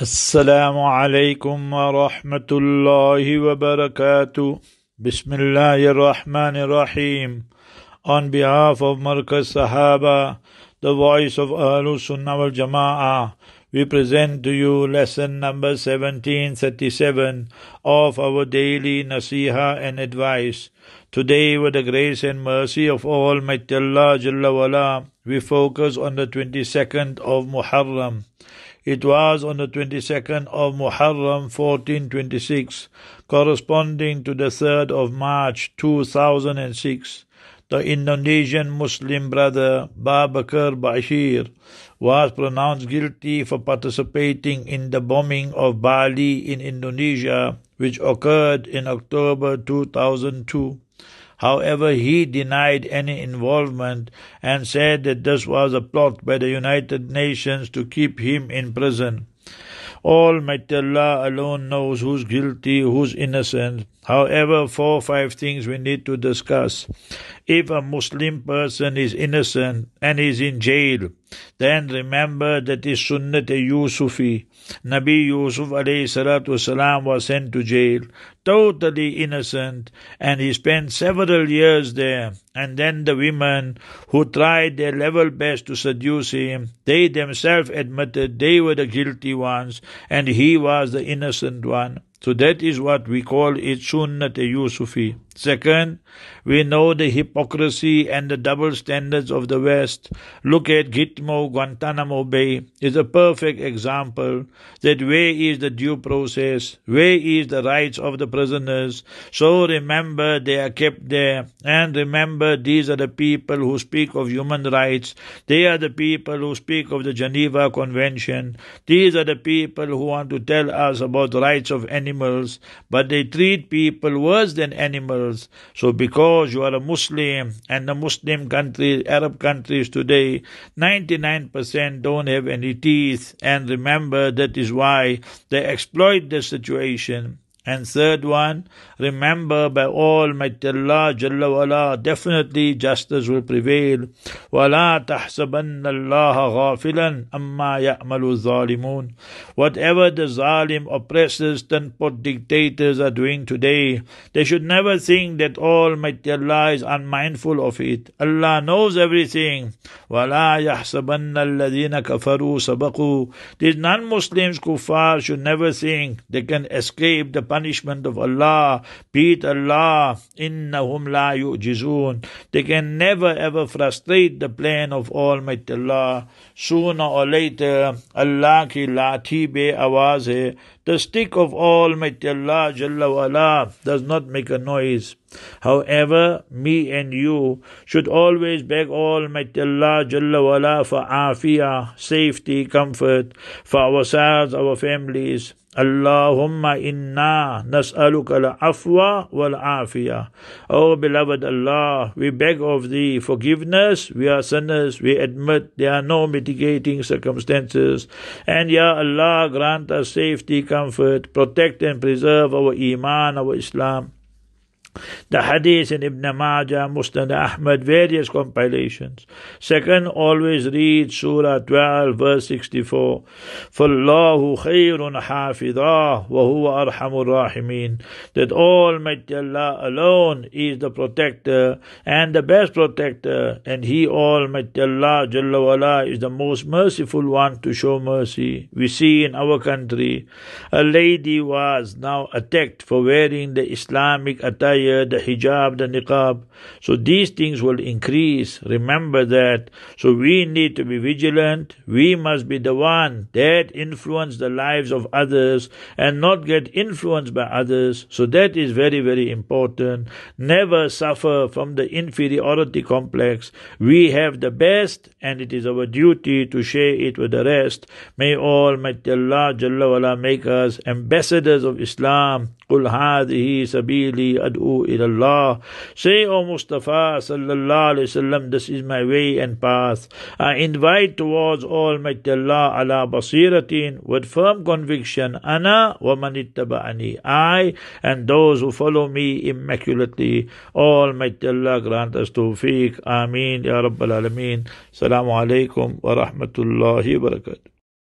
السلام عليكم ورحمة الله وبركاته بسم الله الرحمن الرحيم On behalf of Markaz Sahaba, the voice of Ahlul Sunnah wal Jama'ah, we present to you lesson number 1737 of our daily nasiha and advice. Today, with the grace and mercy of Almighty Allah Jalla wala, we focus on the 22nd of Muharram. It was on the 22nd of Muharram 1426, corresponding to the 3rd of March 2006. The Indonesian Muslim brother Abu Bakar Bashir was pronounced guilty for participating in the bombing of Bali in Indonesia, which occurred in October 2002. However, he denied any involvement and said that this was a plot by the United Nations to keep him in prison. Almighty Allah alone knows who's guilty, who's innocent. However, four or five things we need to discuss. If a Muslim person is innocent and is in jail, then remember that is Sunnat Yusufi. Nabi Yusuf wasalam was sent to jail, totally innocent, and he spent several years there. And then the women who tried their level best to seduce him, they themselves admitted they were the guilty ones, and he was the innocent one. So that is what we call it Sunnat Yusufi. Second, we know the hypocrisy and the double standards of the West. Look at Gitmo, Guantanamo Bay is a perfect example that where is the due process? Where is the rights of the prisoners? So remember they are kept there and remember these are the people who speak of human rights. They are the people who speak of the Geneva Convention. These are the people who want to tell us about the rights of animals, but they treat people worse than animals so because you are a Muslim and the Muslim countries, Arab countries today, 99% don't have any teeth. And remember that is why they exploit the situation. And third one, remember by Almighty Allah Jalla wala, definitely justice will prevail. وَلَا تَحْسَبَنَّ اللَّهَ غَافِلًا أَمَّا يَعْمَلُ الظَّالِمُونَ Whatever the zalim oppressors, tenpot dictators are doing today, they should never think that Almighty Allah is unmindful of it. Allah knows everything. وَلَا يَحْسَبَنَّ الَّذِينَ كَفَرُوا سَبَقُوا These non-Muslims, kuffar, should never think they can escape the punishment of Allah. Beat Allah. Innahum la yu'jizun. They can never ever frustrate the plan of Almighty Allah. Sooner or later, Allah ki lati be awaz hai. The stick of Almighty Allah Jalla wala does not make a noise. However, me and you should always beg Almighty Allah Jalla wala for afiyah, safety, comfort for ourselves, our families. Allahumma inna nas'aluka al-afwa wal-afiyah. Oh beloved Allah, we beg of thee forgiveness. We are sinners. We admit there are no mitigating circumstances. And Ya Allah, grant us safety, comfort, protect and preserve our iman, our Islam. The hadith in Ibn Majah, Musnad Ahmad, various compilations. Second, always read Surah 12, verse 64. فَاللَّهُ خَيْرٌ حَافِظًا وَهُوَ أَرْحَمُ الرَّاحِمِينَ That Almighty Allah alone is the protector and the best protector, and He, Almighty Allah, Jalla wala, is the most merciful one to show mercy. We see in our country, a lady was now attacked for wearing the Islamic attire, the hijab, the niqab. So these things will increase. Remember that. So we need to be vigilant. We must be the one that influence the lives of others and not get influenced by others. So that is very, very important. Never suffer from the inferiority complex. We have the best and it is our duty to share it with the rest. May Almighty Allah Jalla wala make us ambassadors of Islam. قل هذه سبيلي أدعو إلى الله Say, O Mustafa sallallahu alayhi wasallam, this is my way and path. I invite towards Almighty Allah ala basiratin with firm conviction. Ana wa manittaba'ani. I and those who follow me immaculately. Almighty Allah grant us tawfiq. Ameen. Ya Rabbal Alameen. Assalamu alaikum wa rahmatullahi wa barakatuh.